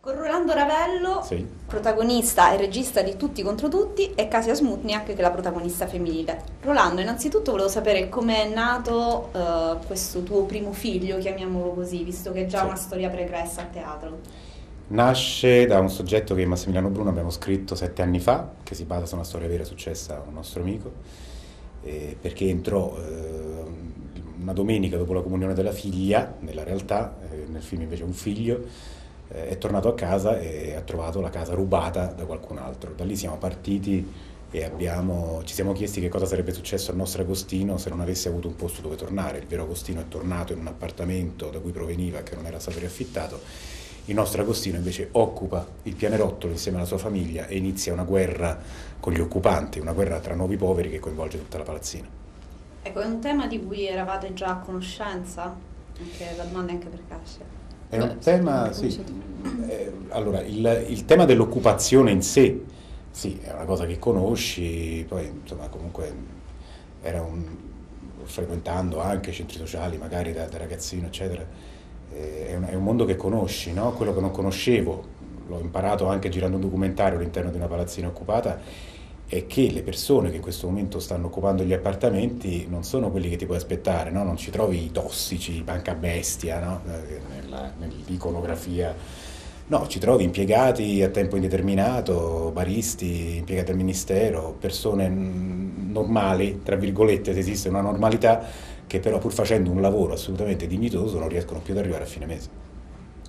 Con Rolando Ravello, Sì. protagonista e regista di Tutti contro tutti, e Kasia Smutniak, che è la protagonista femminile. Rolando, innanzitutto volevo sapere come è nato eh, questo tuo primo figlio, chiamiamolo così, visto che è già Sì. una storia pregressa a teatro. Nasce da un soggetto che Massimiliano Bruno abbiamo scritto sette anni fa, che si basa su una storia vera successa a un nostro amico, eh, perché entrò eh, una domenica dopo la comunione della figlia, nella realtà, eh, nel film invece un figlio, è tornato a casa e ha trovato la casa rubata da qualcun altro. Da lì siamo partiti e abbiamo- ci siamo chiesti che cosa sarebbe successo al nostro Agostino se non avesse avuto un posto dove tornare. Il vero Agostino è tornato in un appartamento da cui proveniva, che non era stato riaffittato. Il nostro Agostino invece occupa il pianerottolo insieme alla sua famiglia e inizia una guerra con gli occupanti, una guerra tra nuovi poveri che coinvolge tutta la palazzina. Ecco, è un tema di cui eravate già a conoscenza? Anche la domanda è anche per Kasia. È un Beh, tema, sì, sì. Eh, allora, il, il tema dell'occupazione in sé, sì, è una cosa che conosci, poi insomma comunque era un, frequentando anche centri sociali, magari da, da ragazzino, eccetera, eh, è, un, è un mondo che conosci, no? Quello che non conoscevo, l'ho imparato anche girando un documentario all'interno di una palazzina occupata, è che le persone che in questo momento stanno occupando gli appartamenti non sono quelli che ti puoi aspettare, no? non ci trovi i tossici, i bancabestia no? Eh, nella, nell'iconografia. No, ci trovi impiegati a tempo indeterminato, baristi, impiegati al ministero, persone normali, tra virgolette, se esiste una normalità, che però pur facendo un lavoro assolutamente dignitoso non riescono più ad arrivare a fine mese.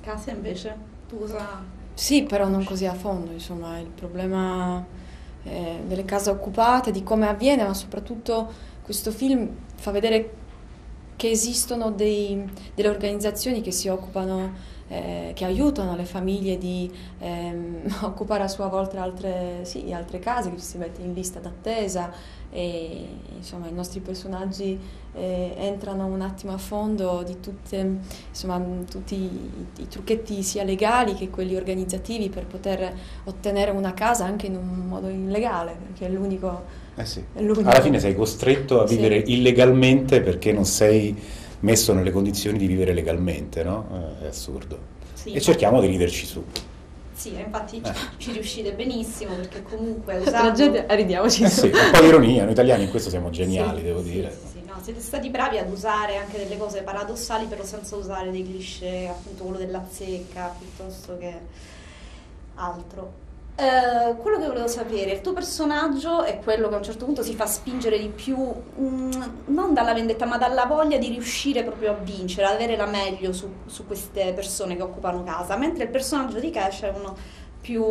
Kasia invece, tu cosa... Sì, però non così a fondo, insomma, il problema eh, delle case occupate, di come avviene, ma soprattutto questo film fa vedere che esistono dei- delle organizzazioni che si occupano, eh, che aiutano le famiglie di ehm, occupare a sua volta altre, sì, altre case, che ci si mette in lista d'attesa e insomma i nostri personaggi eh, entrano un attimo a fondo di tutte, insomma, tutti i, i trucchetti sia legali che quelli organizzativi per poter ottenere una casa anche in un modo illegale, perché è l'unico... Eh sì. È l'unico- Alla fine sei costretto a Sì. vivere illegalmente perché non sei messo nelle condizioni di vivere legalmente, no? Eh, È assurdo. Sì, E cerchiamo di riderci su. Sì, infatti ci, Eh. ci riuscite benissimo perché comunque usando... tragedia, ridiamoci Eh sì, un po' di ironia, noi italiani in questo siamo geniali, Sì, devo sì, dire. sì, sì, no, siete stati bravi ad usare anche delle cose paradossali, però senza usare dei cliché, appunto quello della zecca piuttosto che altro. Eh, quello che volevo sapere, il tuo personaggio è quello che a un certo punto si fa spingere di più, mm, non dalla vendetta, ma dalla voglia di riuscire proprio a vincere, ad avere la meglio su, su queste persone che occupano casa, mentre il personaggio di Cash è uno più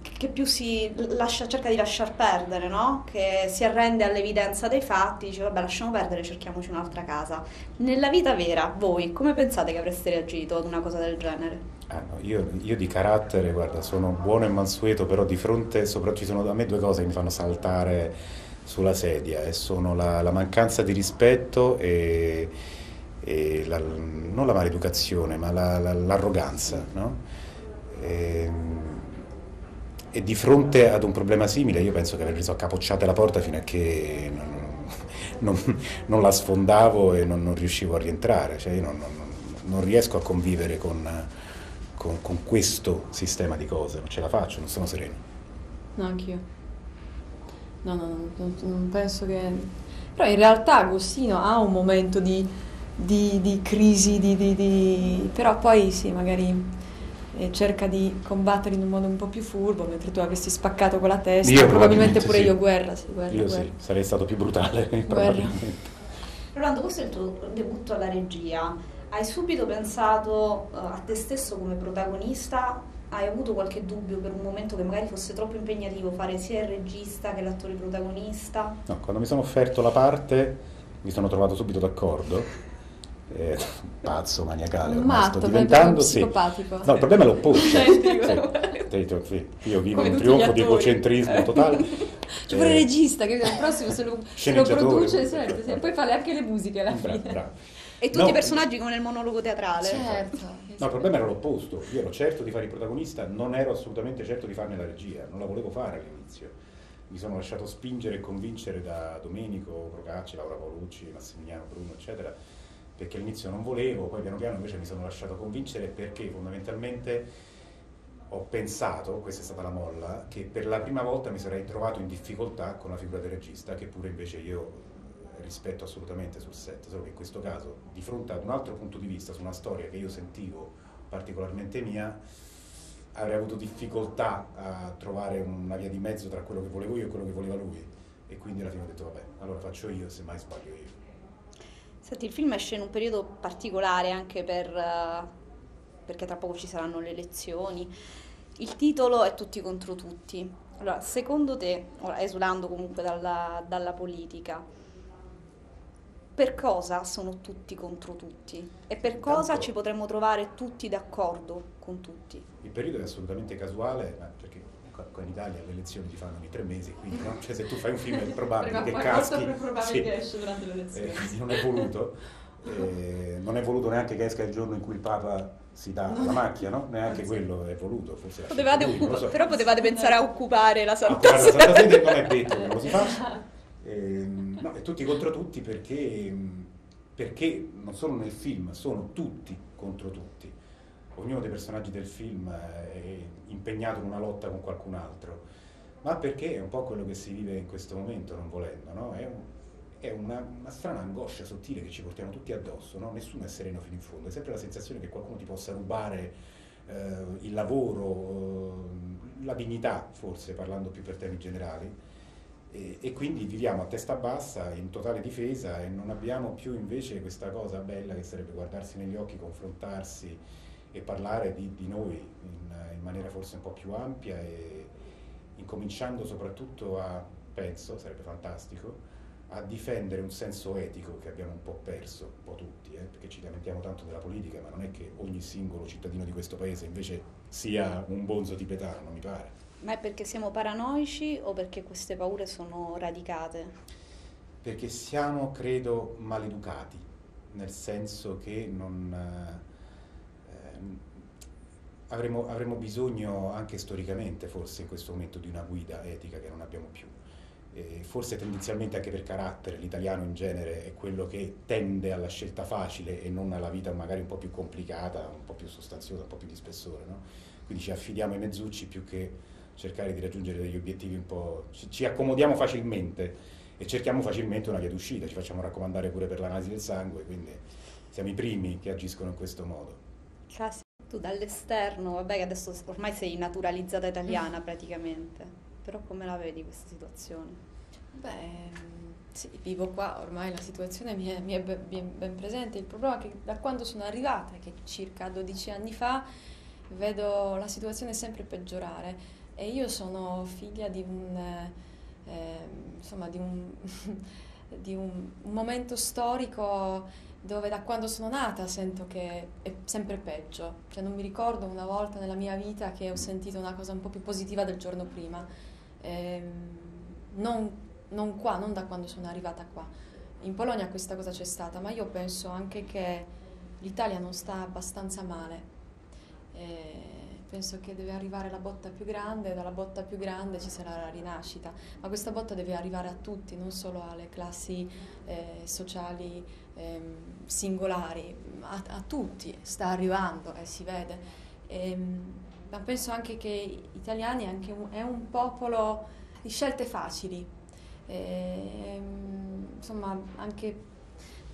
che più si lascia, cerca di lasciar perdere, no? Che si arrende all'evidenza dei fatti, dice vabbè lasciamo perdere, cerchiamoci un'altra casa. Nella vita vera, voi come pensate che avreste reagito ad una cosa del genere? Ah, no, io, io di carattere, guarda, sono buono e mansueto, però di fronte, soprattutto ci sono a me due cose che mi fanno saltare sulla sedia, e sono la, la mancanza di rispetto e, e la- non la maleducazione, ma la- la- l'arroganza, no? Ehm, E, di fronte ad un problema simile io penso che avrei preso a capocciate la porta fino a che non, non- non la sfondavo e non, non riuscivo a rientrare, cioè io non, riesco a convivere con, con- con questo sistema di cose, non ce la faccio, non sono sereno. No, anch'io. No, no, no, non, penso che... Però in realtà Agostino ha un momento di, di- di crisi, di- però poi sì, magari eh, cerca di combattere in un modo un po' più furbo, mentre tu avresti spaccato con la testa, Io probabilmente probabilmente pure sì. io guerra, sì, guerra, Io guerra. sì, sarei stato più brutale probabilmente. Rolando, questo è il tuo debutto alla regia. Hai subito pensato eh, a te stesso come protagonista? Hai avuto qualche dubbio per un momento che magari fosse troppo impegnativo fare sia il regista che l'attore protagonista? No, quando mi sono offerto la parte mi sono trovato subito d'accordo. Eh, pazzo, maniacale, Un matto, sto diventando, sì. psicopatico. No, il problema è l'opposto. Sì. Io vivo Come un trionfo di egocentrismo totale. C'è pure il Eh, regista che al prossimo se lo, se lo produce, certo, sì, poi fa anche le musiche alla fine. bravo. E tutti No. i personaggi come nel monologo teatrale? Certo. No, il problema era l'opposto. Io ero certo di fare il protagonista, non ero assolutamente certo di farne la regia, non la volevo fare all'inizio. Mi sono lasciato spingere e convincere da Domenico, Procacci, Laura Paolucci, Massimiliano Bruno, eccetera, perché all'inizio non volevo, poi piano piano invece mi sono lasciato convincere perché fondamentalmente ho pensato, questa è stata la molla, che per la prima volta mi sarei trovato in difficoltà con la figura del regista, che pure invece io rispetto assolutamente sul set, solo che in questo caso, di fronte ad un altro punto di vista, su una storia che io sentivo particolarmente mia, avrei avuto difficoltà a trovare una via di mezzo tra quello che volevo io e quello che voleva lui. E quindi alla fine ho detto, vabbè, allora faccio io, se mai sbaglio io. Senti, il film esce in un periodo particolare anche per, uh, perché tra poco ci saranno le elezioni. Il titolo è Tutti contro tutti. Allora, secondo te, ora, esulando comunque dalla, dalla politica, per cosa sono tutti contro tutti e per Intanto, cosa ci potremmo trovare tutti d'accordo con tutti. Il periodo è assolutamente casuale, perché qua in Italia le elezioni si fanno ogni tre mesi, quindi no? cioè, se tu fai un film è probabile che caschi. È probabile sì, che esce durante le elezioni. Eh, non è voluto. Eh, non è voluto neanche che esca il giorno in cui il Papa si dà la macchia, no? Neanche quello è voluto. Forse potevate lui, occupa- so. Però potevate pensare a occupare la Santa Sede. La Santa Sede non è detto che lo si fa. Eh, no, è tutti contro tutti perché, perché non solo nel film, sono tutti contro tutti. Ognuno dei personaggi del film è impegnato in una lotta con qualcun altro, ma perché è un po' quello che si vive in questo momento, non volendo, no? È, un, è una, una, strana angoscia sottile che ci portiamo tutti addosso, no? Nessuno è sereno fino in fondo, è sempre la sensazione che qualcuno ti possa rubare eh, il lavoro, eh, la dignità, forse, parlando più per temi generali e, e, quindi viviamo a testa bassa, in totale difesa e non abbiamo più invece questa cosa bella che sarebbe guardarsi negli occhi, confrontarsi e parlare di, di noi in, in, maniera forse un po' più ampia e incominciando soprattutto a, penso, sarebbe fantastico, a difendere un senso etico che abbiamo un po' perso, un po' tutti, eh, perché ci lamentiamo tanto della politica, ma non è che ogni singolo cittadino di questo paese invece sia un bonzo tibetano, non mi pare. Ma è perché siamo paranoici o perché queste paure sono radicate? Perché siamo, credo, maleducati, nel senso che non, eh, avremo, avremo, bisogno anche storicamente, forse in questo momento, di una guida etica che non abbiamo più. E forse tendenzialmente anche per carattere, l'italiano in genere è quello che tende alla scelta facile e non alla vita magari un po' più complicata, un po' più sostanziosa, un po' più di spessore. No? Quindi ci affidiamo ai mezzucci più che cercare di raggiungere degli obiettivi un po'... ci, ci accomodiamo facilmente e cerchiamo facilmente una via d'uscita, ci facciamo raccomandare pure per l'analisi del sangue, quindi siamo i primi che agiscono in questo modo. Cassi, tu dall'esterno, vabbè che adesso ormai sei naturalizzata italiana praticamente, però come la vedi questa situazione? Beh, sì, vivo qua, ormai la situazione mi è, mi è ben, ben, presente, il problema è che da quando sono arrivata, che circa 12 anni fa, vedo la situazione sempre peggiorare. E io sono figlia di un, eh, insomma, di un, di un momento storico dove da quando sono nata sento che è sempre peggio, cioè non mi ricordo una volta nella mia vita che ho sentito una cosa un po' più positiva del giorno prima, eh, non, non, qua, non da quando sono arrivata qua. In Polonia questa cosa c'è stata, ma io penso anche che l'Italia non sta abbastanza male. Eh, penso che deve arrivare la botta più grande, dalla botta più grande ci sarà la rinascita, ma questa botta deve arrivare a tutti, non solo alle classi eh, sociali eh, singolari, a, a, tutti sta arrivando e si vede. E, ehm, ma penso anche che gli italiani è, un, è un popolo di scelte facili, e, ehm, insomma anche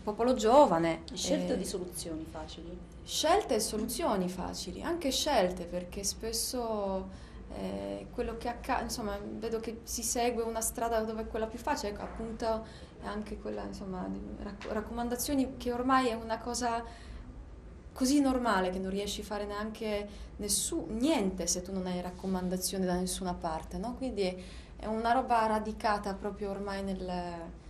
popolo giovane. Scelte eh, di soluzioni facili? Scelte e soluzioni facili, anche scelte perché spesso eh, quello che accade, insomma, vedo che si segue una strada dove è quella più facile, ecco, appunto è anche quella, insomma, di raccomandazioni che ormai è una cosa così normale che non riesci a fare neanche nessu, niente se tu non hai raccomandazioni da nessuna parte, no? Quindi è una roba radicata proprio ormai nel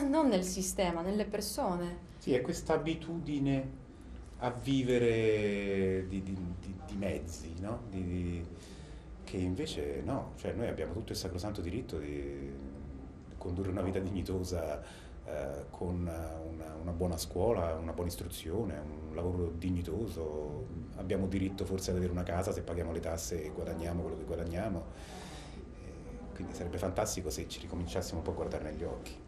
non nel sistema, nelle persone. Sì, è questa abitudine a vivere di, di, di, di mezzi, no? che invece no, cioè noi abbiamo tutto il sacrosanto diritto di condurre una vita dignitosa eh, con una, una, buona scuola, una buona istruzione, un lavoro dignitoso, abbiamo diritto forse ad avere una casa se paghiamo le tasse e guadagniamo quello che guadagniamo, eh, quindi sarebbe fantastico se ci ricominciassimo un po' a guardare negli occhi.